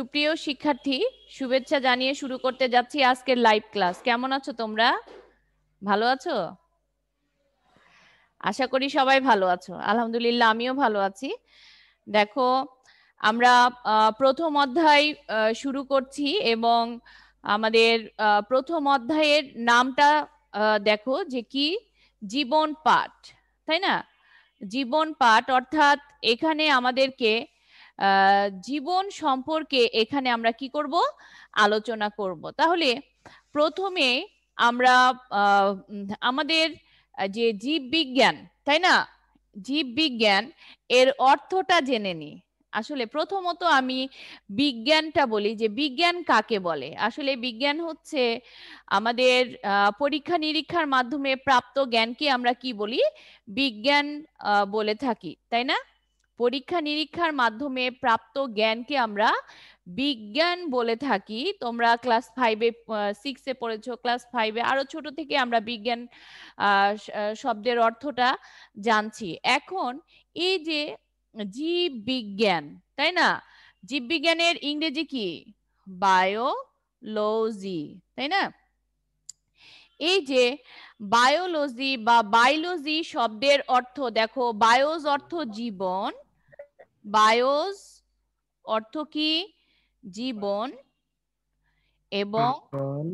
সুপ্রিয় শিক্ষার্থী, শুভেচ্ছা জানিয়ে শুরু করতে যাচ্ছি আজকের লাইভ ক্লাস কেমন আছো তোমরা? ভালো আছো? আশা করি সবাই ভালো আছো। আলহামদুলিল্লাহ, আমিও ভালো আছি। দেখো, আমরা প্রথম অধ্যায় শুরু করছি এবং আমাদের প্রথম অধ্যায়ের নামটা দেখো যে কি? জীবন পাঠ, তাই না? জীবন পাঠ, অর্থাৎ এখানে আমাদেরকে জীবন সম্পর্কে এখানে আমরা কি করব? আলোচনা করব। তাহলে প্রথমে আমরা আমাদের যে জীব বিজ্ঞান, তাই না? জীব বিজ্ঞান এর অর্থটা জেনে নি। আসলে প্রথমত আমি বিজ্ঞানটা বলি যে বিজ্ঞান কাকে বলে? আসলে বিজ্ঞান হচ্ছে আমাদের পরীক্ষা নিরীক্ষার মাধ্যমে প্রাপ্ত জ্ঞানকে আমরা কি বলি? বিজ্ঞান বলে থাকি, তাই না? পরীক্ষা নিরীক্ষার মাধ্যমে প্রাপ্ত জ্ঞানকে আমরা বিজ্ঞান বলে থাকি। তোমরা ক্লাস ফাইভে সিক্সে পড়েছো ক্লাস ফাইভে আরও ছোট থেকে আমরা বিজ্ঞান শব্দের অর্থটা জানছি। এখন এই যে জীব বিজ্ঞান, তাই না? জীব বিজ্ঞানের ইংরেজি কি? বায়োলজি, তাই না? এই যে বায়োলজি বা বায়োলজি শব্দের অর্থ, দেখো, বায়োজ অর্থ জীবন বায়োস অর্থ কি? জীবন এবং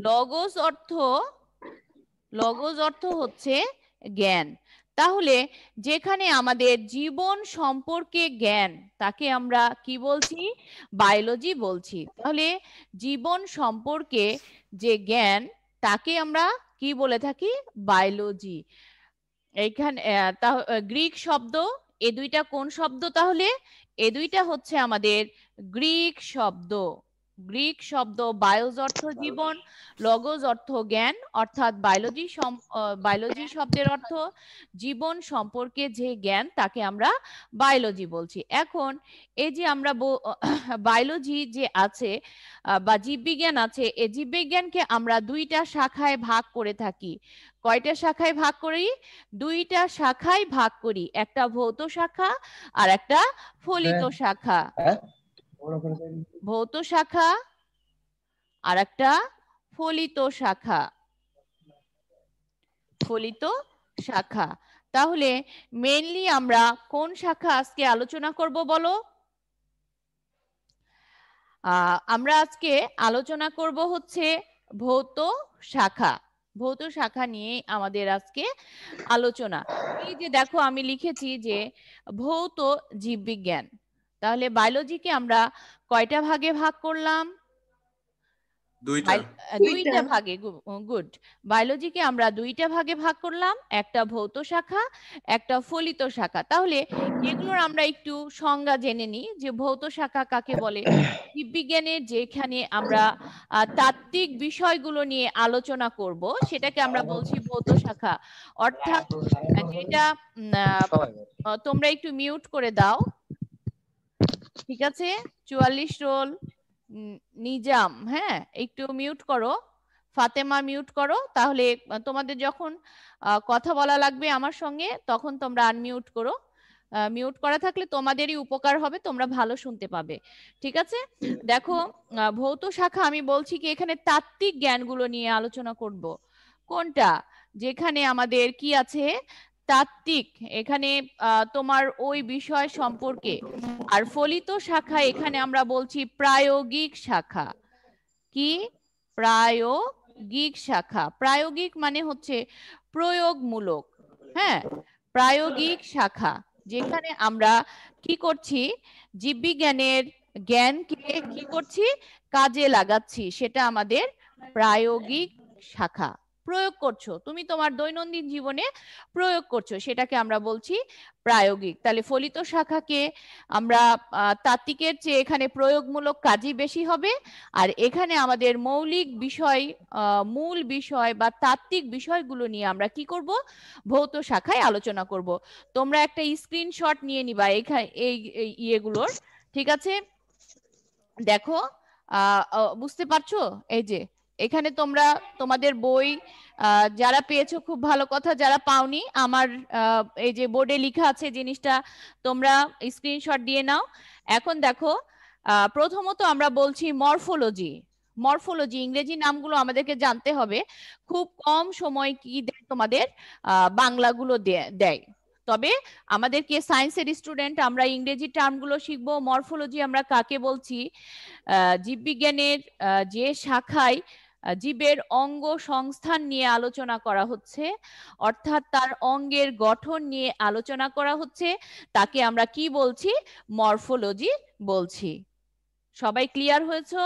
লগোস অর্থ লগোস অর্থ হচ্ছে জ্ঞান। তাহলে যেখানে আমাদের জীবন সম্পর্কে জ্ঞান তাকে আমরা কি বলছি? বায়োলজি বলছি। তাহলে জীবন সম্পর্কে যে জ্ঞান তাকে আমরা কি বলে থাকি? বায়োলজি এখানে গ্রিক শব্দ এ দুইটা কোন শব্দ তাহলে? এ দুইটা হচ্ছে আমাদের গ্রিক শব্দ। গ্রিক শব্দ বায়োজ অর্থ জীবন লগজ অর্থ জ্ঞান অর্থাৎ বায়োলজি বায়োলজি শব্দের অর্থ জীবন সম্পর্কে যে জ্ঞান তাকে আমরা বায়োলজি বলছি। এখন এই যে আমরা বায়োলজি যে আছে বা জীববিজ্ঞান আছে এই জীববিজ্ঞানকে আমরা দুইটা শাখায় ভাগ করে থাকি। কয়টা শাখায় ভাগ করি? দুইটা শাখায় ভাগ করি। একটা ভৌত শাখা আর একটা ফলিত হ্যাঁ। শাখা। হ্যাঁ? ভৌত শাখা আর একটা ফলিত শাখা। ফলিত শাখা। তাহলে মেনলি আমরা কোন শাখা আজকে আলোচনা করব বলো? আমরা আজকে আলোচনা করব হচ্ছে ভৌত শাখা। ভৌত শাখা নিয়ে আমাদের আজকে আলোচনা। এই যে দেখো আমি লিখেছি যে ভৌত জীববিজ্ঞান। তাহলে বায়োলজিকে আমরা কয়টা ভাগে ভাগ করলাম? দুইটা। ভাগে গুড বায়োলজিকে আমরা দুইটা ভাগে ভাগ করলাম একটা ভৌত শাখা একটা ফলিত শাখা। তাহলে এগুলোর আমরা একটু সংজ্ঞা জেনে নিই যে ভৌত শাখা কাকে বলে? জীববিজ্ঞানের যেখানে আমরা তাত্ত্বিক বিষয়গুলো নিয়ে আলোচনা করব সেটাকে আমরা বলছি ভৌত শাখা। অর্থাৎ যেটা তোমরা একটু মিউট করে দাও। ঠিক আছে? চুয়াল্লিশ রোল নিজাম হ্যাঁ? একটু মিউট করো। ফাতেমা মিউট করো। তাহলে তোমাদের যখন কথা বলা লাগবে আমার সঙ্গে, তখন তোমরা আনমিউট করো। মিউট করা থাকলে তোমাদেরই উপকার হবে, তোমরা ভালো শুনতে পাবে। ঠিক আছে? দেখো ভৌত শাখা, আমি বলছি কি, এখানে তাত্ত্বিক জ্ঞানগুলো নিয়ে আলোচনা করব। কোনটা? যেখানে আমাদের কি আছে? তাত্ত্বিক। এখানে তোমার ওই বিষয় সম্পর্কে। আর ফলিত শাখা, এখানে আমরা বলছি প্রায়োগিক শাখা। কি? প্রায়োগিক শাখা। প্রায়োগিক মানে হচ্ছে প্রয়োগমূলক। হ্যাঁ? প্রায়োগিক শাখা, যেখানে আমরা কি করছি? জীববিজ্ঞানের জ্ঞানকে কি করছি? কাজে লাগাচ্ছি। সেটা আমাদের প্রায়োগিক শাখা। প্রয়োগ করছ, তুমি তোমার দৈনন্দিন জীবনে প্রয়োগ করছ, সেটাকে আমরা বলছি প্রায়োগিক। তাহলে ফলিত শাখাকে আমরা তাত্ত্বিকের চেয়ে এখানে প্রয়োগমূলক কাজই বেশি হবে। আর এখানে আমাদের মৌলিক বিষয় মূল বিষয় বা তাত্ত্বিক বিষয়গুলো নিয়ে আমরা কি করব? ভৌত শাখায় আলোচনা করব। তোমরা একটা স্ক্রিনশট নিয়ে নিবা এখানে, এই ইয়েগুলোর, ঠিক আছে? দেখো বুঝতে পারছ? এই যে এখানে তোমরা, তোমাদের বই যারা পেয়েছ খুব ভালো কথা, যারা পাওনি, আমার এই যে বোর্ডে লেখা আছে জিনিসটা, তোমরা স্ক্রিনশট দিয়ে নাও। এখন দেখো প্রথমত আমরা বলছি মরফোলজি মরফোলজি ইংরেজি নামগুলো আমাদেরকে জানতে হবে। খুব কম সময় কি তোমাদের বাংলাগুলো দেয় তবে আমাদেরকে সায়েন্সের স্টুডেন্ট আমরা ইংরেজি টার্মগুলো শিখব মরফোলজি আমরা কাকে বলছি? জীববিজ্ঞানের যে শাখায় জীবের অঙ্গ সংস্থান নিয়ে আলোচনা করা হচ্ছে। অর্থাৎ তার অঙ্গের গঠন নিয়ে আলোচনা করা হচ্ছে। তাকে আমরা কি বলছি? মরফোলজি বলছি। সবাই ক্লিয়ার হয়েছে?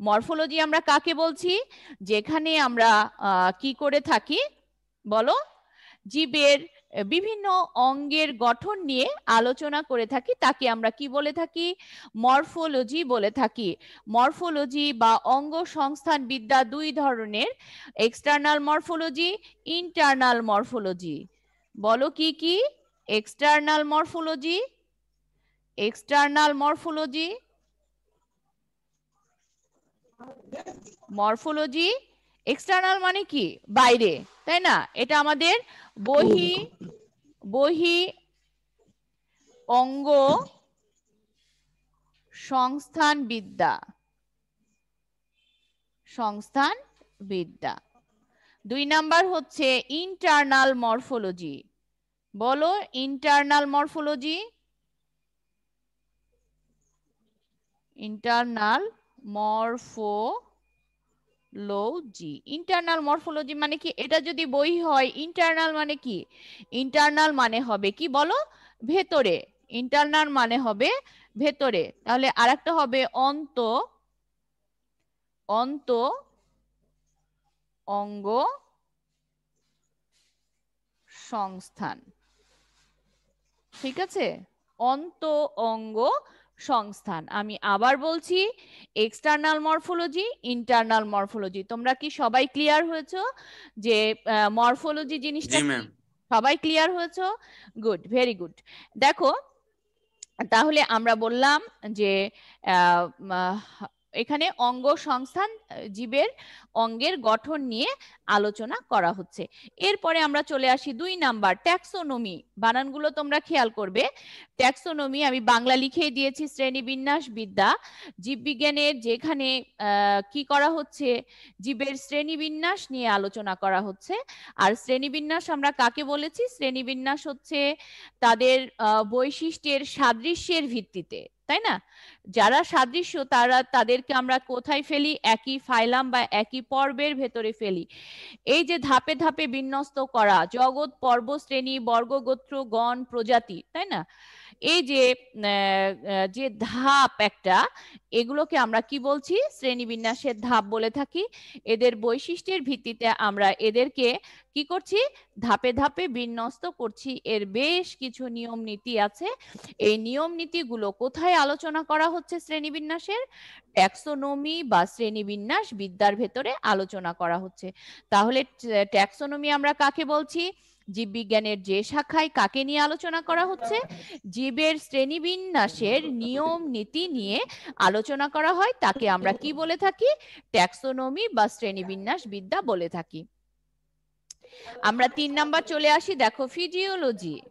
মরফোলজি আমরা কাকে বলছি? যেখানে আমরা কি করে থাকি? বলো। জীবের বিভিন্ন অঙ্গের গঠন নিয়ে আলোচনা করে থাকি। তাকে আমরা কি বলে থাকি? মরফোলজি বলে থাকি। মরফোলজি বা অঙ্গ সংস্থান বিদ্যা দুই ধরনের। External morphology, internal morphology. বলো কি কি? External morphology external morphology morphology external মানে কি? বাইরে, তাই না? এটা আমাদের বহি বহি অঙ্গ সংস্থান বিদ্যা। সংস্থান বিদ্যা। দুই নাম্বার হচ্ছে ইন্টারনাল মরফোলজি বলো internal morphology internal morphology internal morphology মানে কি? এটা যদি বই হয় ইন্টারনাল মানে কি? ইন্টারনাল মানে হবে কি বলো? ভেতরে। ইন্টারনাল মানে হবে ভেতরে। তাহলে আরেকটা হবে অন্ত অন্ত, অঙ্গ সংস্থান। ঠিক আছে? অন্ত, অঙ্গ সংস্থান। আমি আবার বলছি এক্সটার্নাল মরফোলজি ইন্টারনাল মরফোলজি তোমরা কি সবাই ক্লিয়ার হয়েছো যে মরফোলজি জিনিসটা সবাই ক্লিয়ার হয়েছো? গুড ভেরি গুড দেখো তাহলে আমরা বললাম যে এখানে অঙ্গ সংস্থান জীবের অঙ্গের গঠন নিয়ে আলোচনা করা হচ্ছে। এরপরে আমরা চলে আসি দুই নাম্বার, ট্যাক্সোনমি। বানানগুলো তোমরা খেয়াল করবে। ট্যাক্সোনমি আমি বাংলা লিখেই দিয়েছি, শ্রেণীবিন্যাস বিদ্যা। জীববিজ্ঞানের যেখানে কি করা হচ্ছে? জীবের শ্রেণীবিন্যাস নিয়ে আলোচনা করা হচ্ছে। আর শ্রেণীবিন্যাস আমরা কাকে বলেছি? শ্রেণীবিন্যাস হচ্ছে তাদের বৈশিষ্ট্যের সাদৃশ্যের ভিত্তিতে। তাই না? যারা সাদৃশ্য, তারা তাদেরকে আমরা কোথায় ফেলি? একই ফাইলাম বা একই পর্বের ভেতরে ফেলি। এই যে ধাপে ধাপে বিন্যস্ত করা, জগৎ পর্ব শ্রেণি বর্গগোত্র, গণ, প্রজাতি, তাই না? এই যে যে ধাপ একটা, এগুলোকে আমরা কি বলছি? শ্রেণীবিন্যাসের ধাপ বলে থাকি। এদের বৈশিষ্ট্যের ভিত্তিতে আমরা এদেরকে কি করছি? ধাপে ধাপে বিন্যস্ত করছি। এর বেশ কিছু নিয়ম নীতি আছে। এই নিয়ম নীতিগুলো কোথায় আলোচনা করা হচ্ছে শ্রেণীবিন্যাসের? ট্যাক্সোনমি বা শ্রেণীবিন্যাস বিদ্যার ভেতরে আলোচনা করা হচ্ছে। তাহলে ট্যাক্সোনমি আমরা কাকে বলছি? জীববিজ্ঞানের যে শাখায় কাকে নিয়ে আলোচনা করা হচ্ছে? জীবের শ্রেণীবিন্যাসের নিয়ম নীতি নিয়ে আলোচনা করা হয়। তাকে আমরা কি বলে থাকি? ট্যাক্সোনমি বা শ্রেণীবিন্যাস বিদ্যা বলে থাকি। আমরা তিন নাম্বার চলে আসি। দেখো, ফিজিওলজি।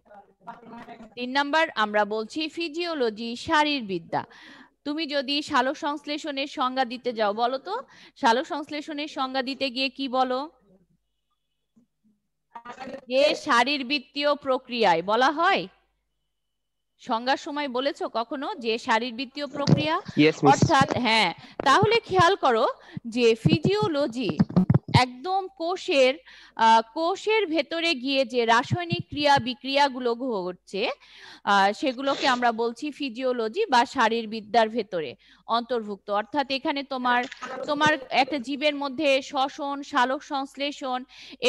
তিন নাম্বার, আমরা বলছি ফিজিওলজি শারীরবিদ্যা তুমি যদি সালোক সংশ্লেষণের সংজ্ঞা দিতে যাও, বলো তো। সালোক সংশ্লেষণের সংজ্ঞা দিতে গিয়ে কি বলো? যে শারীরবৃত্তীয় প্রক্রিয়ায় বলা হয়? সংজ্ঞার সময় বলেছ কখনো যে শারীরবৃত্তীয় প্রক্রিয়া? অর্থাৎ হ্যাঁ তাহলে খেয়াল করো যে ফিজিওলজি একদম কোষের কোষের ভেতরে গিয়ে যে রাসায়নিক ক্রিয়া বিক্রিয়াগুলো ঘটছে সেগুলোকে আমরা বলছি ফিজিওলজি বা শারীরবিদ্যার ভেতরে অন্তর্ভুক্ত। অর্থাৎ এখানে তোমার তোমার একটা জীবের মধ্যে শ্বসন সালোক সংশ্লেষণ,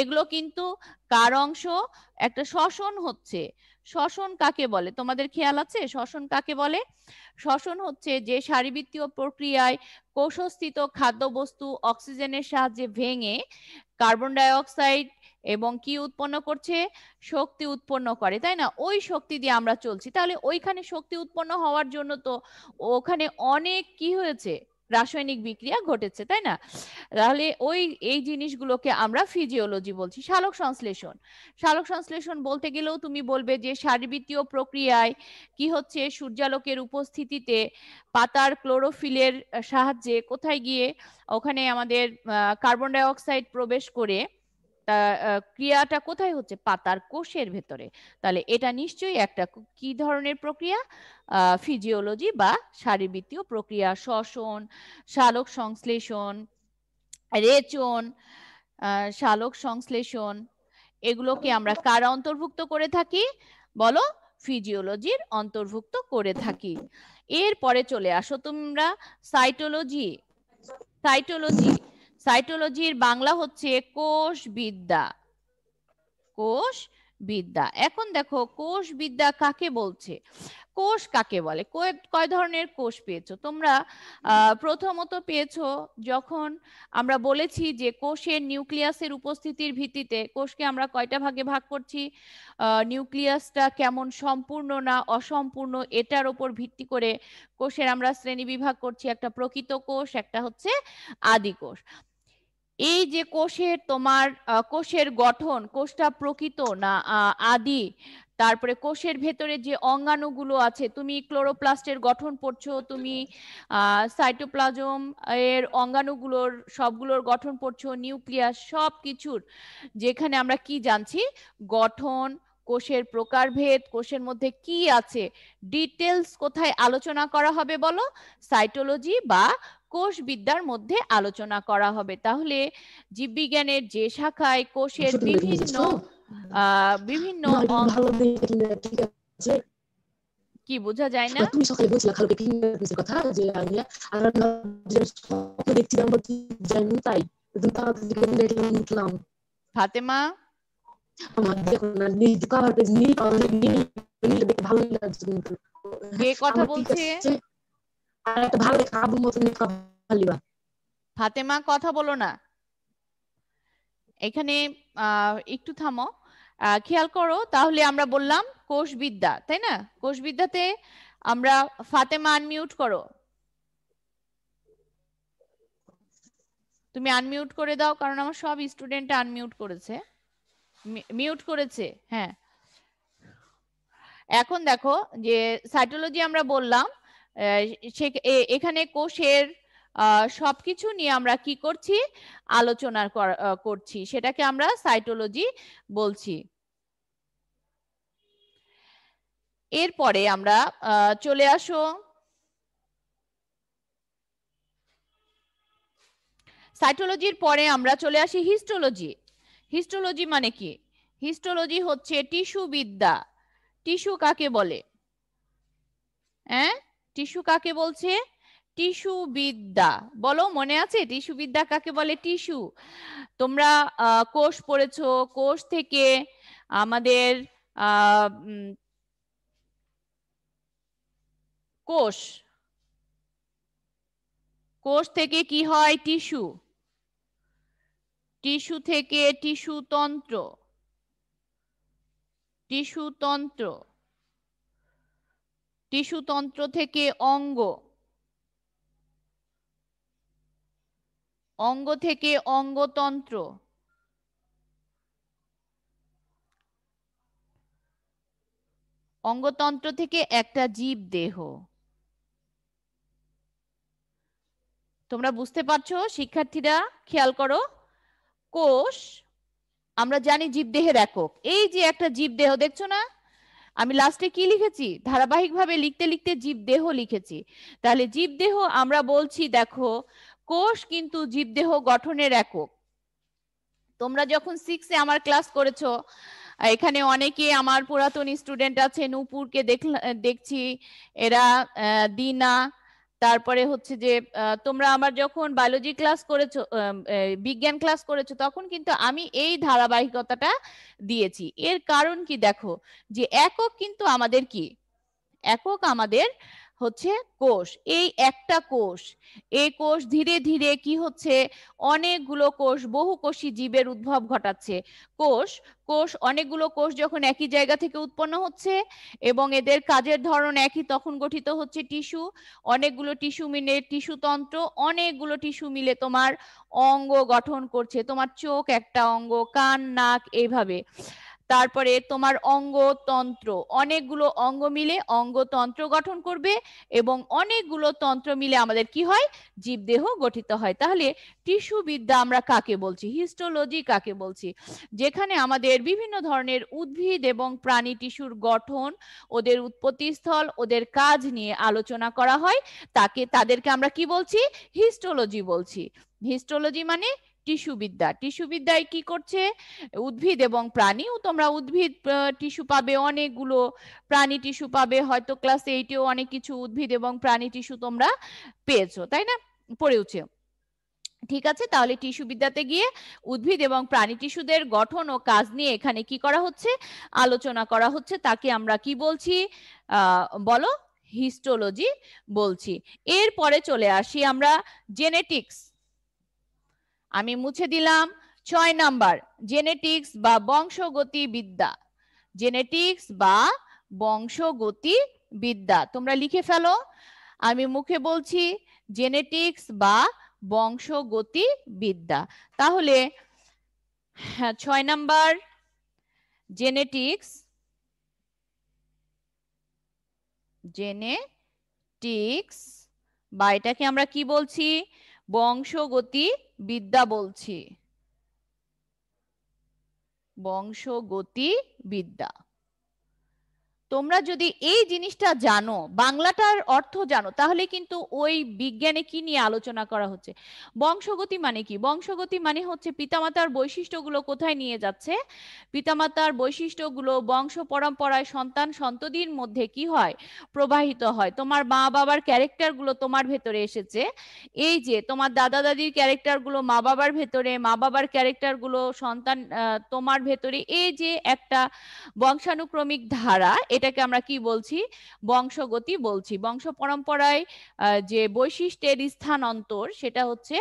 এগুলো কিন্তু কার অংশ? একটা শ্বসন হচ্ছে। শ্বসন কাকে বলে? তোমাদের খেয়াল আছে? শ্বসন কাকে বলে? শ্বসন হচ্ছে যে শারীরবৃত্তীয় প্রক্রিয়ায় কোষস্থিত খাদ্যবস্তু অক্সিজেনের সাহায্যে ভেঙে কার্বন ডাইঅক্সাইড এবং কি উৎপন্ন করছে? শক্তি উৎপন্ন করে, তাই না? ওই শক্তি দিয়ে আমরা চলছি। তাহলে ওইখানে শক্তি উৎপন্ন হওয়ার জন্য তো ওখানে অনেক কি হয়েছে? রাসায়নিক বিক্রিয়া ঘটেছে, তাই না? তাহলে ওই, এই জিনিসগুলোকে আমরা ফিজিওলজি বলছি সালোক সংশ্লেষণ। সালোক সংশ্লেষণ বলতে গেলেও তুমি বলবে যে সারবৃত্তীয় প্রক্রিয়ায় কি হচ্ছে? সূর্যালোকের উপস্থিতিতে পাতার ক্লোরোফিলের সাহায্যে কোথায় গিয়ে? ওখানে আমাদের কার্বন ডাইঅক্সাইড প্রবেশ করে ক্রিয়াটা কোথায় হচ্ছে? পাতার কোষের ভেতরে। তাহলে এটা নিশ্চয়ই একটা কি ধরনের প্রক্রিয়া? ফিজিওলজি বা শারীরবৃত্তীয় প্রক্রিয়া, শ্বসন, শালক সংশ্লেষণ, রেচন শালক সংশ্লেষণ, এগুলোকে আমরা কারা অন্তর্ভুক্ত করে থাকি? বলো ফিজিওলজির অন্তর্ভুক্ত করে থাকি। এরপরে চলে আসো তোমরা সাইটোলজি সাইটোলজি সাইটোলজির বাংলা হচ্ছে কোষ বিদ্যা কোষ বিদ্যা এখন দেখো কোষ বিদ্যা কাকে বলছে? কোষ কাকে বলে? কয় ধরনের কোষ পেয়েছ? তোমরা প্রথমত পেয়েছ যখন আমরা বলেছি যে কোষের নিউক্লিয়াসের উপস্থিতির ভিত্তিতে কোষকে আমরা কয়টা ভাগে ভাগ করছি? নিউক্লিয়াসটা কেমন সম্পূর্ণ না অসম্পূর্ণ এটার উপর ভিত্তি করে কোষের আমরা শ্রেণি বিভাগ করছি একটা প্রকৃত কোষ, একটা হচ্ছে আদি কোষ। এই যে কোষের তোমার কোষের গঠন, কোষটা প্রকৃত না আদি, তারপরে কোষের ভেতরে যে অঙ্গাণুগুলো আছে, তুমি ক্লোরোপ্লাস্টের গঠন পড়ছো, তুমি সাইটোপ্লাজম এর অঙ্গাণুগুলোর, সবগুলোর গঠন পড়ছো, নিউক্লিয়াস সব কিছুর যেখানে আমরা কি জানছি? গঠন, কোষের প্রকারভেদ, কোষের মধ্যে কি আছে? ডিটেলস কোথায় আলোচনা করা হবে বলো? সাইটোলজি বা কোষ বিদ্যার মধ্যে আলোচনা করা হবে। তাহলে জীববিজ্ঞানের যে শাখায় কোষের বিভিন্ন বিভিন্ন কি বোঝা যায় না? তুমি সকালে বলছিলা খালকে ফিঙ্গারপ্রিন্টের কথা যে আমি আর স্বপ্ন দেখছিলাম কি জানি তাই। উঠলাম। ফাতেমা? আমার দেখো না নিজ কভার পেজ নিয়ে নিয়ে দেখে ভালো লাগছে কিন্তু। কে কথা বলছে? একটা ভালো ফাতেমা কথা বলো না। এখানে একটু থামো। খেয়াল করো, তাহলে আমরা বললাম কোষবিদ্যা, তাই না? কোষবিদ্যাতে আমরা ফাতেমা আনমিউট করো। তুমি আনমিউট করে দাও, কারণ আমার সব স্টুডেন্ট আনমিউট করেছে। মিউট করেছে হ্যাঁ। এখন দেখো যে সাইটোলজি আমরা বললাম এখানে কোষের সবকিছু নিয়ে আমরা কি করছি? আলোচনা করছি। সেটাকে আমরা সাইটোলজি বলছি। এরপরে আমরা চলে আসো। সাইটোলজির পরে আমরা চলে আসি হিস্টোলজি। হিস্টোলজি মানে কি? হিস্টোলজি হচ্ছে টিস্যু বিদ্যা। টিস্যু কাকে বলে? হ্যাঁ টিস্যু কাকে বলছে? টিস্যু বিদ্যা। বলো, মনে আছে? টিস্যু বিদ্যা কাকে বলে? টিস্যু। তোমরা কোষ পড়েছো। কোষ থেকে আমাদের কোষ। কোষ থেকে কি হয়? টিস্যু। টিস্যু থেকে টিস্যু তন্ত্র। টিস্যু তন্ত্র। টিস্যু তন্ত্র থেকে অঙ্গ। অঙ্গ থেকে অঙ্গতন্ত্র। অঙ্গতন্ত্র থেকে একটা জীব দেহ। তোমরা বুঝতে পারছ? শিক্ষার্থীরা, খেয়াল করো। কোষ, আমরা জানি জীবদেহের একক। এই যে একটা জীবদেহ, দেখছ না? আমি লাস্টে কি লিখেছি? ধারাবাহিকভাবে লিখতে লিখতে জীব দেহ লিখেছি। তাহলে জীব দেহ আমরা বলছি, দেখো, কোষ কিন্তু জীব দেহ গঠনের একক। তোমরা যখন সিক্সে আমার ক্লাস করেছ, এখানে অনেকে আমার পুরাতন স্টুডেন্ট আছে নূপুরকে দেখছি, এরা দিনা তারপরে হচ্ছে যে তোমরা আমার যখন বায়োলজি ক্লাস করেছ বিজ্ঞান ক্লাস করেছ, তখন কিন্তু আমি এই ধারাবাহিকতাটা দিয়েছি। এর কারণ কি দেখো? যে একক কিন্তু আমাদের কি? একক আমাদের হচ্ছে কোষ। এই একটা কোষ, এই কোষ ধীরে ধীরে কি হচ্ছে? অনেকগুলো কোষ বহুকোষী জীবের উদ্ভব ঘটাচ্ছে। কোষ কোষ অনেকগুলো কোষ যখন একই জায়গা থেকে উৎপন্ন হচ্ছে এবং এদের কাজের ধরন একই তখন গঠিত হচ্ছে টিস্যু। অনেকগুলো টিস্যু মিলে টিস্যু তন্ত্র, অনেকগুলো টিস্যু মিলে তোমার অঙ্গ গঠন করছে, তোমার চোখ একটা অঙ্গ, কান, নাক, এইভাবে। তারপরে তোমার অঙ্গতন্ত্র। অনেকগুলো অঙ্গ মিলে অঙ্গতন্ত্র গঠন করবে এবং অনেকগুলো তন্ত্র মিলে আমাদের কি হয়? জীবদেহ গঠিত হয়। তাহলে টিস্যু বিদ্যা আমরা কাকে বলছি? হিস্টোলজি কাকে বলছি? যেখানে আমাদের বিভিন্ন ধরনের উদ্ভিদ এবং প্রাণী টিস্যুর গঠন, ওদের উৎপত্তিস্থল, ওদের কাজ নিয়ে আলোচনা করা হয়। তাকে, তাদেরকে আমরা কি বলছি? হিস্টোলজি বলছি। হিস্টোলজি মানে টিস্যু বিদ্যা। টিস্যু বিদ্যায় কি করছে? উদ্ভিদ এবং প্রাণী। তোমরা উদ্ভিদ টিস্যু পাবে অনেকগুলো। প্রাণী টিস্যু পাবে, হয়তো ক্লাস এইটেও অনেক কিছু উদ্ভিদ এবং প্রাণী টিস্যু তোমরা পেয়েছ, তাই না? পড়েওছে ঠিক আছে, তাহলে টিস্যু বিদ্যাতে গিয়ে উদ্ভিদ এবং প্রাণী টিস্যুদের গঠন ও কাজ নিয়ে এখানে কি করা হচ্ছে? আলোচনা করা হচ্ছে। তাকে আমরা কি বলছি? বলো? হিস্টোলজি বলছি। এরপরে চলে আসি আমরা জেনেটিক্স। আমি মুছে দিলাম। ছয় নাম্বার জেনেটিক্স বা বংশগতি বিদ্যা জেনেটিক্স বা বংশগতি বিদ্যা তোমরা লিখে ফেলো। আমি মুখে বলছি জেনেটিক্স বা বংশগতি বিদ্যা তাহলে হ্যাঁ ছয় নাম্বার জেনেটিক্স জেনেটিক্স বা এটাকে আমরা কি বলছি? বংশগতি বিদ্যা বলছি। বংশগতি বিদ্যা। তোমরা যদি এই জিনিসটা জানো, বাংলাটার অর্থ জানো, তাহলে কিন্তু ওই বিজ্ঞানে কি নিয়ে আলোচনা করা হচ্ছে? বংশগতি মানে কি? বংশগতি মানে হচ্ছে পিতামাতার বৈশিষ্ট্যগুলো কোথায় নিয়ে যাচ্ছে? পিতামাতার বৈশিষ্ট্যগুলো বংশ পরম্পরায় সন্তান সন্ততির মধ্যে কি হয়? প্রবাহিত হয়। তোমার মা বাবার ক্যারেক্টারগুলো তোমার ভেতরে এসেছে। এই যে তোমার দাদা দাদির ক্যারেক্টারগুলো মা বাবার ভেতরে মা বাবার ক্যারেক্টারগুলো সন্তান তোমার ভেতরে, এই যে একটা বংশানুক্রমিক ধারা এটাকে আমরা কি বলছি? বংশগতি বলছি। বংশ পরম্পরায় যে বৈশিষ্ট্যের স্থানান্তর সেটা হচ্ছে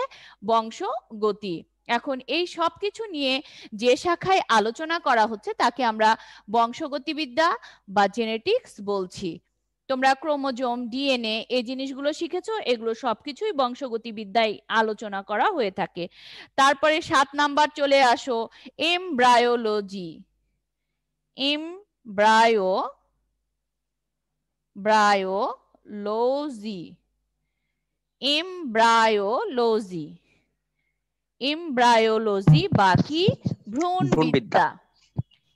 বংশগতি। এখন এই সব কিছু নিয়ে যে শাখায় আলোচনা করা হচ্ছে তাকে আমরা বংশগতিবিদ্যা বা জেনেটিক্স বলছি। তোমরা ক্রোমোজোম, ডিএনএ এই জিনিসগুলো শিখেছো, এগুলো সবকিছুই বংশগতিবিদ্যায় আলোচনা করা হয়ে থাকে। তারপরে সাত নাম্বার চলে আসো, embryology. Embryo bryology embryology embryology বা কি? ভ্রূণ বিদ্যা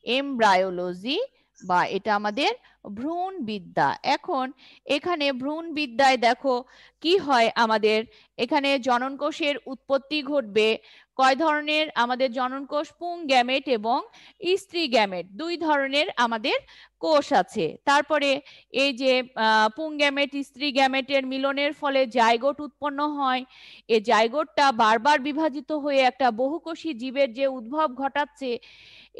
এমব্রায়োলজি বা এটা আমাদের ভ্রূণ বিদ্যা এখন এখানে ভ্রূণ বিদ্যায় দেখো কি হয় আমাদের? এখানে জনন কোষের উৎপত্তি ঘটবে কয় ধরনের আমাদের জনন কোষ পুং গ্যামেট এবং স্ত্রী গ্যামেট। দুই ধরনের আমাদের কোষ আছে। তারপরে এই যে পুং গ্যামেট, স্ত্রী গ্যামেটের মিলনের ফলে জাইগোট উৎপন্ন হয়। এই জাইগোটটা বারবার বিভাজিত হয়ে একটা বহুকোষী জীবের যে উদ্ভব ঘটাচ্ছে,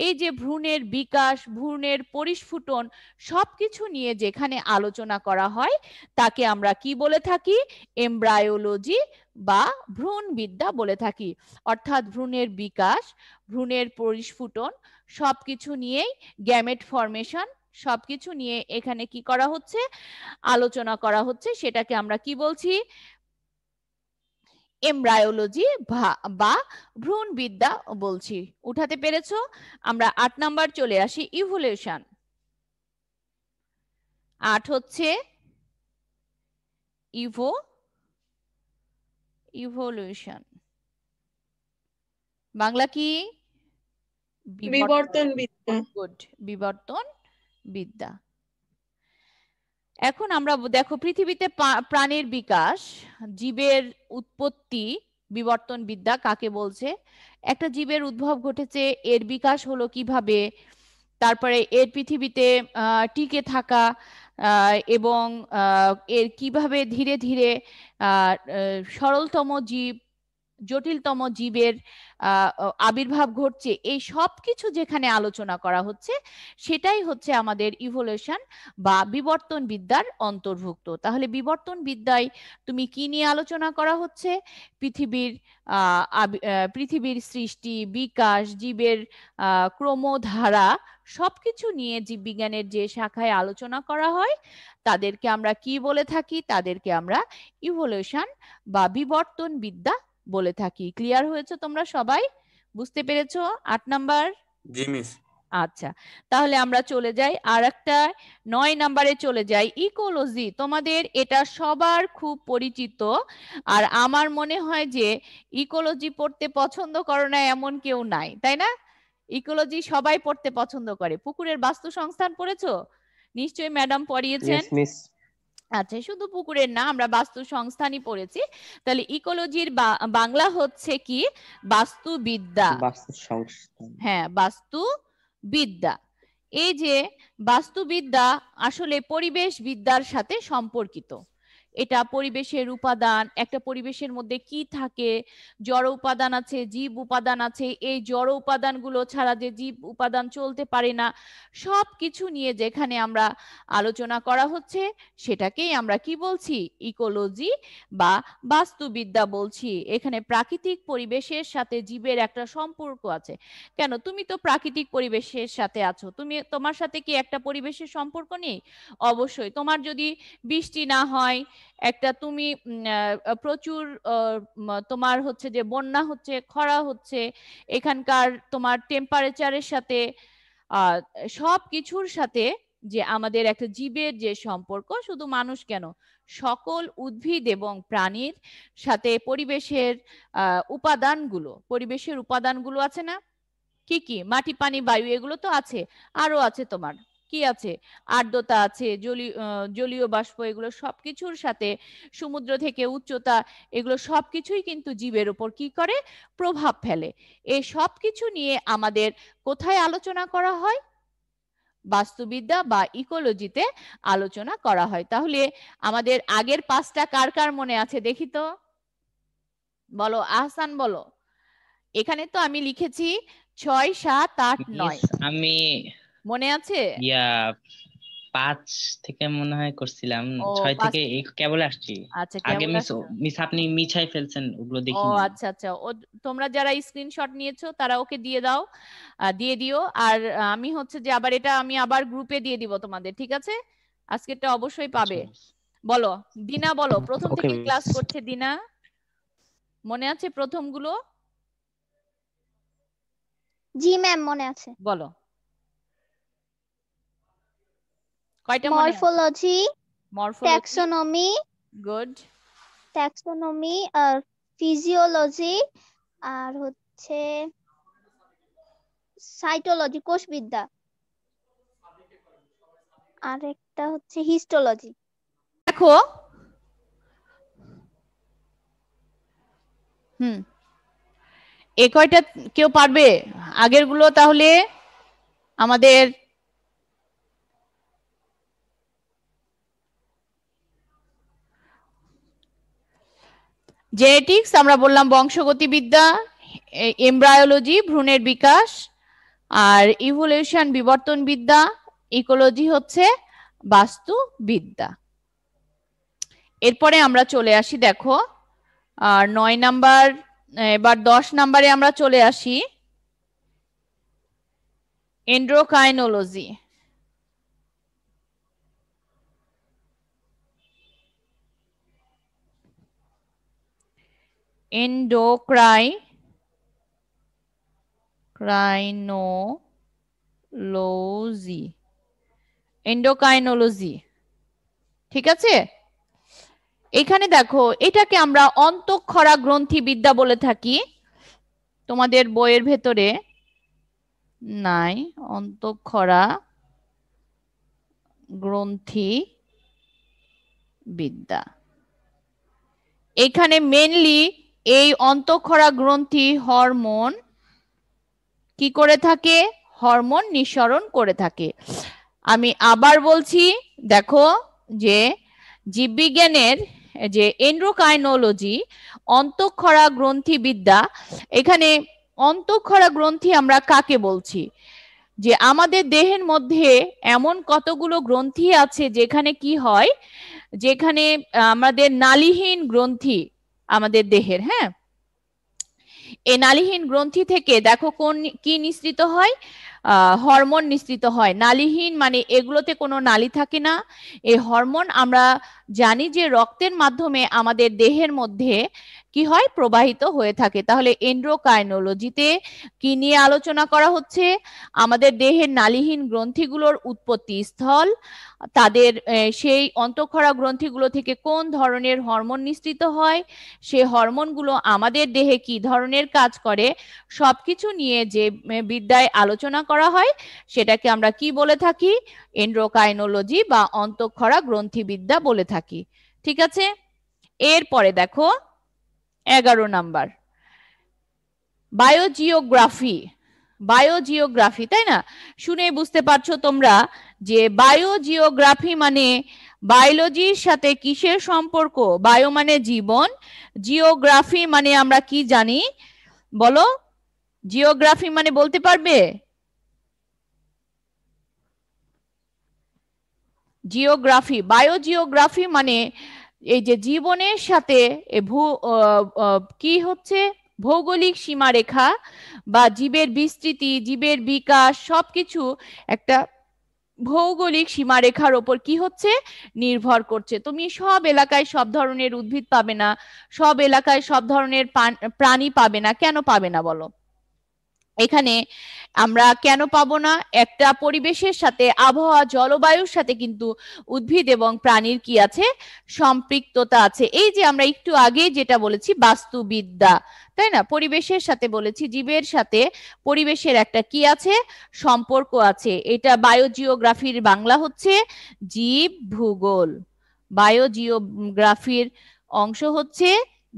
এই যে ভ্রূণের বিকাশ, ভ্রূণের পরিস্ফুটন, সবকিছু নিয়ে যেখানে আলোচনা করা হয়, তাকে আমরা কি বলে থাকি? এমব্রায়োলজি বা ভ্রূণ বিদ্যা বলে থাকি। অর্থাৎ ভ্রূণের বিকাশ, ভ্রূণের পরিস্ফুটন সবকিছু নিয়েই গ্যামেট ফরমেশন সবকিছু নিয়ে এখানে কি করা হচ্ছে? আলোচনা করা হচ্ছে। সেটাকে আমরা কি বলছি? এমব্রায়োলজি বা ভ্রূণ বিদ্যা বলছি। উঠাতে পেরেছ? আমরা আট নাম্বার চলে আসি ইভলিউশন আট হচ্ছে ইভো ইভলিউশন বাংলা কি? বিবর্তন বিদ্যা। গুড বিবর্তন বিদ্যা। এখন আমরা দেখো পৃথিবীতে প্রাণীর বিকাশ জীবের উৎপত্তি বিবর্তন বিদ্যা কাকে বলছে? একটা জীবের উদ্ভব ঘটেছে এর বিকাশ হলো কীভাবে? তারপরে এর পৃথিবীতে টিকে থাকা এবং এর কীভাবে ধীরে ধীরে সরলতম জীব জটিলতম জীবের আবির্ভাব ঘটছে, এই সব কিছু যেখানে আলোচনা করা হচ্ছে, সেটাই হচ্ছে আমাদের ইভলিউশন বা বিবর্তন বিদ্যার অন্তর্ভুক্ত। তাহলে বিবর্তন বিদ্যায় তুমি কি নিয়ে আলোচনা করা হচ্ছে? পৃথিবীর পৃথিবীর সৃষ্টি, বিকাশ, জীবের ক্রমধারা সবকিছু নিয়ে জীববিজ্ঞানের যে শাখায় আলোচনা করা হয়, তাদেরকে আমরা কি বলে থাকি? তাদেরকে আমরা ইভলিউশন বা বিবর্তন বিদ্যা বলে থাকি। ক্লিয়ার হয়েছে তোমরা সবাই? বুঝতে পেরেছ? আট নাম্বার? জি মিস আচ্ছা তাহলে আমরা চলে যাই। আর একটা নয় নাম্বারে চলে যাই। ইকোলজি তোমাদের এটা সবার খুব পরিচিত। আর আমার মনে হয় যে ইকোলজি পড়তে পছন্দ করো না এমন কেউ নাই তাই না? ইকোলজি সবাই পড়তে পছন্দ করে। পুকুরের বাস্তু সংস্থান পড়েছো? নিশ্চয়ই ম্যাডাম পড়িয়েছেন। আচ্ছা শুধু পুকুরের না আমরা বাস্তু সংস্থানই পড়েছি। তাহলে ইকোলজির বাংলা হচ্ছে কি? বাস্তুবিদ্যা। বাস্তু সংস্থান হ্যাঁ বাস্তু বিদ্যা এই যে বাস্তুবিদ্যা আসলে পরিবেশ বিদ্যার সাথে সম্পর্কিত। এটা পরিবেশের উপাদান, একটা পরিবেশের মধ্যে কি থাকে? জড় উপাদান আছে, জীব উপাদান আছে, এই জড় উপাদানগুলো ছাড়া যে জীব উপাদান চলতে পারে না সব কিছু নিয়ে যেখানে আমরা আলোচনা করা হচ্ছে, সেটাকেই আমরা কি বলছি? ইকোলজি বা বাস্তুবিদ্যা বলছি। এখানে প্রাকৃতিক পরিবেশের সাথে জীবের একটা সম্পর্ক আছে। কেন? তুমি তো প্রাকৃতিক পরিবেশের সাথে আছো। তুমি, তোমার সাথে কি একটা পরিবেশের সম্পর্ক নেই? অবশ্যই। তোমার যদি বৃষ্টি না হয় একটা তুমি প্রচুর তোমার হচ্ছে যে বন্যা হচ্ছে, খরা হচ্ছে, এখানকার তোমার টেম্পারেচারের সাথে সব কিছুর সাথে যে আমাদের একটা জীবের যে সম্পর্ক, শুধু মানুষ কেন, সকল উদ্ভিদ এবং প্রাণীর সাথে পরিবেশের উপাদানগুলো পরিবেশের উপাদানগুলো আছে না? কি কি? মাটি, পানি, বায়ু, এগুলো তো আছে আরও আছে তোমার। কি আছে? আর্দ্রতা আছে জলীয় জলীয় বাষ্প এগুলো সবকিছুর সাথে সমুদ্র থেকে উচ্চতা এগুলো সবকিছুই কিন্তু জীবের উপর কি করে? প্রভাব ফেলে। এই সবকিছু নিয়ে আমাদের কোথায় আলোচনা করা হয়? বাস্তুবিদ্যা বা ইকোলজিতে আলোচনা করা হয়। তাহলে আমাদের আগের পাঁচটা কার কার মনে আছে দেখি তো? বলো আহসান বলো। এখানে তো আমি লিখেছি ছয় সাত আট নয়। আমি মনে আছে? ইয়া পাঁচ থেকে মনে হয় করছিলাম ছয় থেকে কেবল আসছি। আচ্ছা আগে মিস মিস আপনি মিছাই ফেলছেন ওগুলো দেখি ও আচ্ছা আচ্ছা ও তোমরা যারা স্ক্রিনশট নিয়েছো তারা ওকে দিয়ে দাও দিয়ে দিও। আর আমি হচ্ছে যে আবার এটা আমি আবার গ্রুপে দিয়ে দিব তোমাদের ঠিক আছে? আজকেরটা অবশ্যই পাবে। বলো দিনা বলো প্রথম থেকে ক্লাস করছে দিনা? মনে আছে প্রথমগুলো? জি ম্যাম মনে আছে। বলো। কয়টা মনে? Morphology morphology. Taxonomy good. Taxonomy আর ফিজিওলজি আর হচ্ছে সাইটোলজি কোষবিদ্যা। আর একটা হচ্ছে হিস্টোলজি। দেখো। হুম। এ কয়টা কেউ পারবে? আগেরগুলো তাহলে আমাদের জেনেটিক্স, আমরা বললাম বংশগতিবিদ্যা, এমব্রায়োলজি, ভ্রূণের বিকাশ, আর ইভলিউশন বিবর্তন বিদ্যা ইকোলজি হচ্ছে বাস্তুবিদ্যা। এরপরে আমরা চলে আসি, দেখো, আর নয় নাম্বার, এবার দশ নাম্বারে আমরা চলে আসি, এন্ড্রোকাইনোলজি। এন্ডোক্রাই ক্রাইনোলজি এন্ডোকাইনোলজি ঠিক আছে? এখানে দেখো, এটাকে আমরা অন্তঃক্ষরা গ্রন্থি বিদ্যা বলে থাকি। তোমাদের বইয়ের ভেতরে নাই, অন্তঃক্ষরা গ্রন্থি বিদ্যা এখানে মেনলি এই অন্তঃক্ষরা গ্রন্থি হরমোন কি করে থাকে? হরমোন নিঃসরণ করে থাকে। আমি আবার বলছি, দেখো যে জীববিজ্ঞানের যে এন্ড্রোকাইনোলজি, অন্তঃক্ষরা গ্রন্থি বিদ্যা এখানে অন্তঃক্ষরা গ্রন্থি আমরা কাকে বলছি? যে আমাদের দেহের মধ্যে এমন কতগুলো গ্রন্থি আছে যেখানে কি হয়? যেখানে আমাদের নালীহীন গ্রন্থি আমাদের দেহের হ্যাঁ? এ নালীহীন গ্রন্থি থেকে দেখো কোন কি নিঃসৃত হয়? হরমোন নিঃসৃত হয়। নালীহীন মানে এগুলোতে কোনো নালী থাকে না। এই হরমোন আমরা জানি যে রক্তের মাধ্যমে আমাদের দেহের মধ্যে কি হয়? প্রবাহিত হয়ে থাকে। তাহলে এন্ড্রোকাইনোলজিতে কি নিয়ে আলোচনা করা হচ্ছে? আমাদের দেহের নালীহীন গ্রন্থিগুলোর উৎপত্তি স্থল, তাদের সেই অন্তঃক্ষরা গ্রন্থিগুলো থেকে কোন ধরনের হরমোন নিঃসৃত হয়? সে হরমোনগুলো আমাদের দেহে কি ধরনের কাজ করে? সবকিছু নিয়ে যে বিদ্যায় আলোচনা করা হয়, সেটাকে আমরা কি বলে থাকি? এন্ড্রোকাইনোলজি বা অন্তঃক্ষরা গ্রন্থিবিদ্যা বলে থাকি। ঠিক আছে? এরপরে দেখো এগারো নাম্বার। বায়োজিওগ্রাফি বায়োজিওগ্রাফি, তাই না? শুনে বুঝতে পারছ তোমরা যে বায়োজিওগ্রাফি মানে বায়োলজির সাথে কিসের সম্পর্ক? বায়ো মানে জীবন, জিওগ্রাফি মানে আমরা কি জানি? বলো। জিওগ্রাফি মানে বলতে পারবে? জিওগ্রাফি, বায়োজিওগ্রাফি মানে এই যে জীবনের সাথে কি হচ্ছে? ভৌগোলিক সীমারেখা বা জীবের বিস্তৃতি, জীবের বিকাশ, সবকিছু একটা ভৌগোলিক সীমারেখার ওপর কি হচ্ছে? নির্ভর করছে। তুমি সব এলাকায় সব ধরনের উদ্ভিদ পাবে না, সব এলাকায় সব ধরনের প্রাণী পাবে না, কেন পাবে না বলো? এখানে আমরা কেন পাবো না? একটা পরিবেশের সাথে আবহাওয়া, জলবায়ুর সাথে কিন্তু উদ্ভিদ এবং প্রাণীর কি আছে? সম্পৃক্ততা আছে। এই যে আমরা একটু আগে যেটা বলেছি, বাস্তুবিদ্যা, তাই না? পরিবেশের সাথে বলেছি, জীবের সাথে পরিবেশের একটা কি আছে? সম্পর্ক আছে। এটা বায়োজিওগ্রাফির বাংলা হচ্ছে জীব ভূগোল। বায়োজিওগ্রাফির অংশ হচ্ছে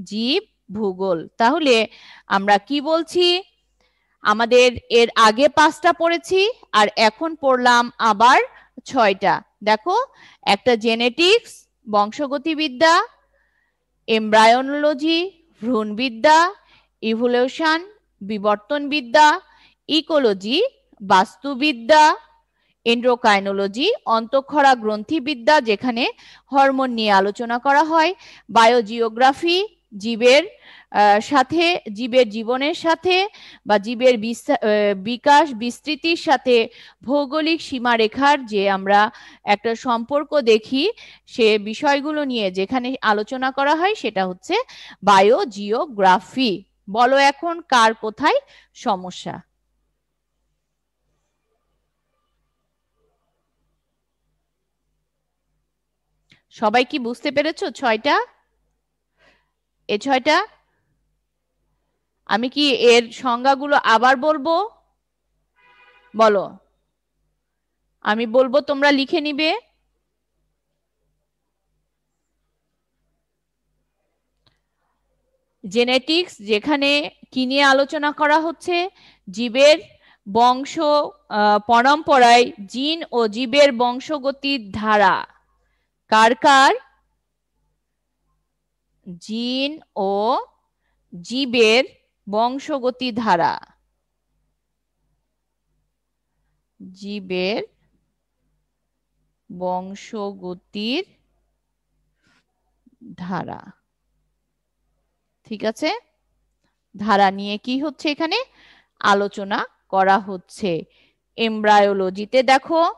জীব ভূগোল। তাহলে আমরা কি বলছি? আমাদের এর আগে পাঁচটা পড়েছি আর এখন পড়লাম আবার ছয়টা। দেখো, একটা জেনেটিক্স বংশগতিবিদ্যা এমব্রায়োনোলজি ভ্রূণবিদ্যা ইভলিউশন বিবর্তনবিদ্যা ইকোলজি বাস্তুবিদ্যা এন্ড্রোকাইনোলজি অন্তঃক্ষরা গ্রন্থিবিদ্যা, যেখানে হরমোন নিয়ে আলোচনা করা হয় বায়োজিওগ্রাফি জীবের সাথে, জীবের জীবনের সাথে বা জীবের বিকাশ, বিস্তৃতির সাথে ভৌগোলিক সীমারেখার যে আমরা একটা সম্পর্ক দেখি, সে বিষয়গুলো নিয়ে যেখানে আলোচনা করা হয় সেটা হচ্ছে বায়োজিওগ্রাফি বলো এখন কার কোথায় সমস্যা? সবাই কি বুঝতে পেরেছ ছয়টা? এ ছয়টা? আমি কি এর সংজ্ঞাগুলো আবার বলব? বলো। আমি বলব তোমরা লিখে নিবে। জেনেটিক্স, যেখানে কি নিয়ে আলোচনা করা হচ্ছে? জীবের বংশ পরম্পরায় জিন ও জীবের বংশগতির ধারা। কার কার? জিন ও জীবের বংশগতি ধারা। জীবের বংশগতির ধারা। ঠিক আছে? ধারা নিয়ে কি হচ্ছে এখানে? আলোচনা করা হচ্ছে। এমব্রায়োলজিতে দেখো,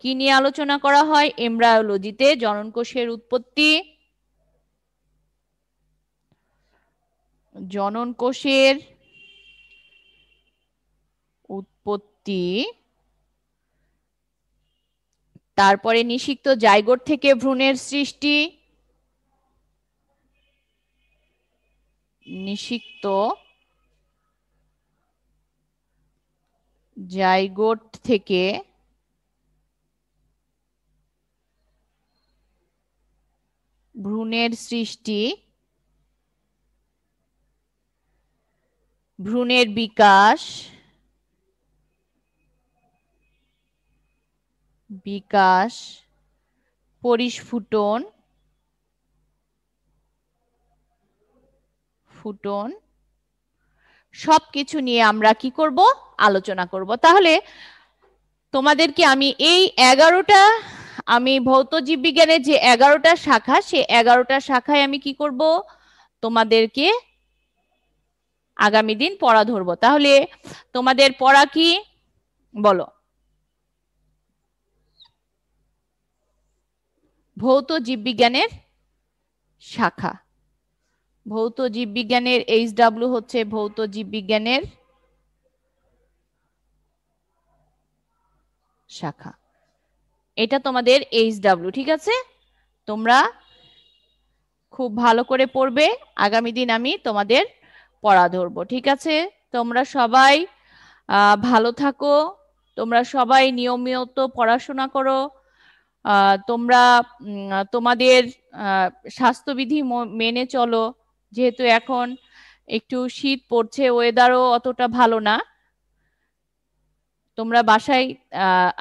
কি নিয়ে আলোচনা করা হয়? এমব্রায়োলজিতে জননকোষের উৎপত্তি জনন কোষের উৎপত্তি তারপরে নিষিক্ত জায়গোট থেকে ভ্রূণের সৃষ্টি নিষিক্ত জায়গোট থেকে ভ্রূণের সৃষ্টি ভ্রূণের বিকাশ বিকাশ, পরিস্ফুটন, ফুটন, সবকিছু নিয়ে আমরা কি করব? আলোচনা করব। তাহলে তোমাদেরকে আমি এই এগারোটা, আমি ভৌত জীববিজ্ঞানের যে এগারোটা শাখা, সে এগারোটা শাখায় আমি কি করব? তোমাদেরকে আগামী দিন পড়া ধরবো। তাহলে তোমাদের পড়া কি? বলো। ভৌত জীববিজ্ঞানের শাখা। ভৌত জীববিজ্ঞানের এইচ ডাব্লিউ হচ্ছে ভৌত জীববিজ্ঞানের শাখা। এটা তোমাদের এইচ ডাব্লিউ, ঠিক আছে? তোমরা খুব ভালো করে পড়বে। আগামী দিন আমি তোমাদের পড়া ধরবো ঠিক আছে? তোমরা সবাই ভালো থাকো। তোমরা সবাই নিয়মিত পড়াশোনা করো। তোমরা তোমাদের স্বাস্থ্যবিধি মেনে চলো। যেহেতু এখন একটু শীত পড়ছে ওয়েদারও অতটা ভালো না। তোমরা বাসায়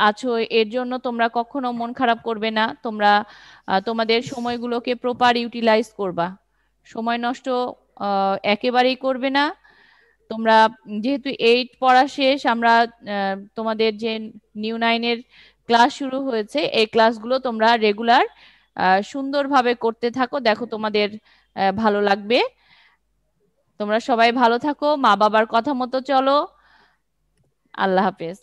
আছো, এর জন্য তোমরা কখনো মন খারাপ করবে না। তোমরা তোমাদের সময়গুলোকে প্রপার ইউটিলাইজ করবা। সময় নষ্ট একেবারেই করবে না। তোমরা যেহেতু এইট পড়া শেষ, আমরা তোমাদের যে নিউ নাইনের ক্লাস শুরু হয়েছে, এই ক্লাসগুলো তোমরা রেগুলার সুন্দরভাবে করতে থাকো। দেখো তোমাদের ভালো লাগবে। তোমরা সবাই ভালো থাকো মা বাবার কথা মতো চলো। আল্লাহ হাফেজ।